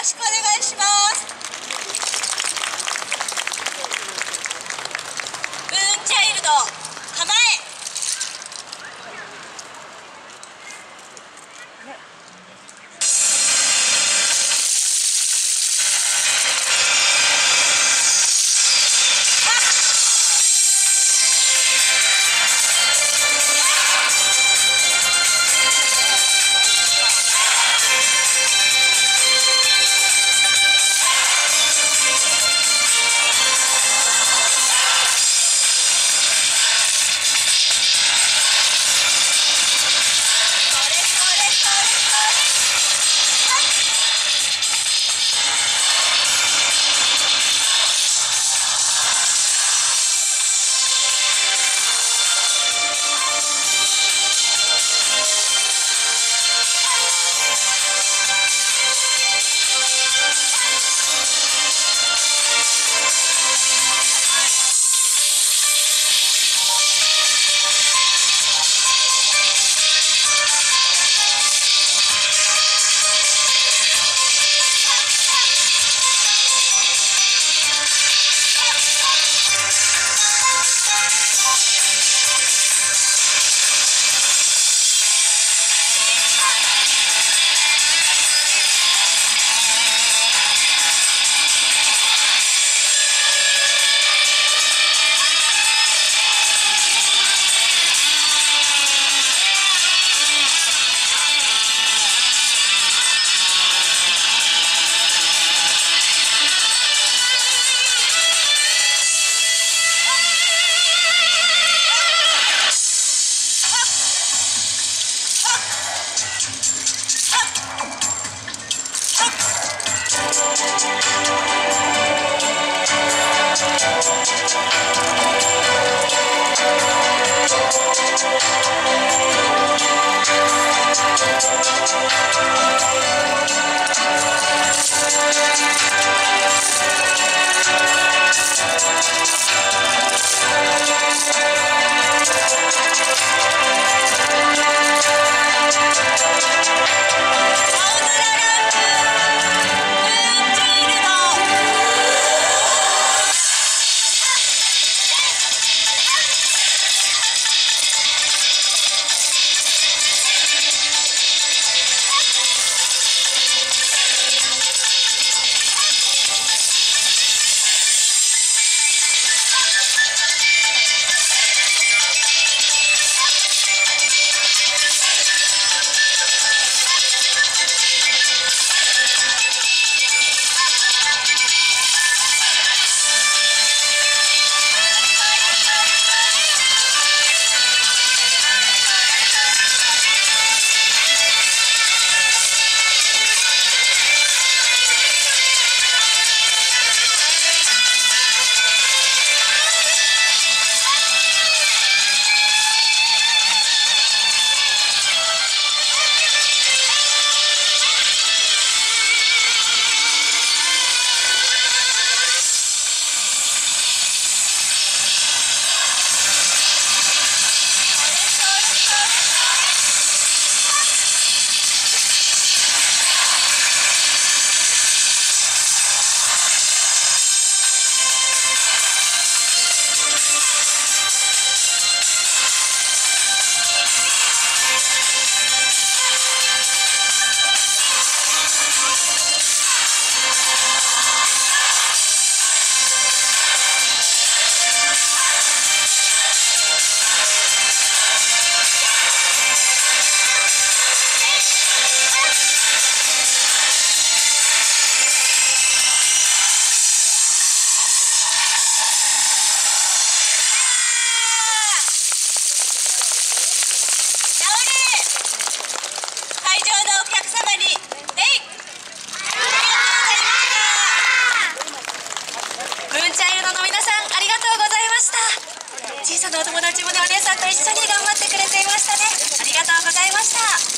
よろしくお願いします。Thank you. さんのお友達もねお姉さんと一緒に頑張ってくれていましたね。ありがとうございました。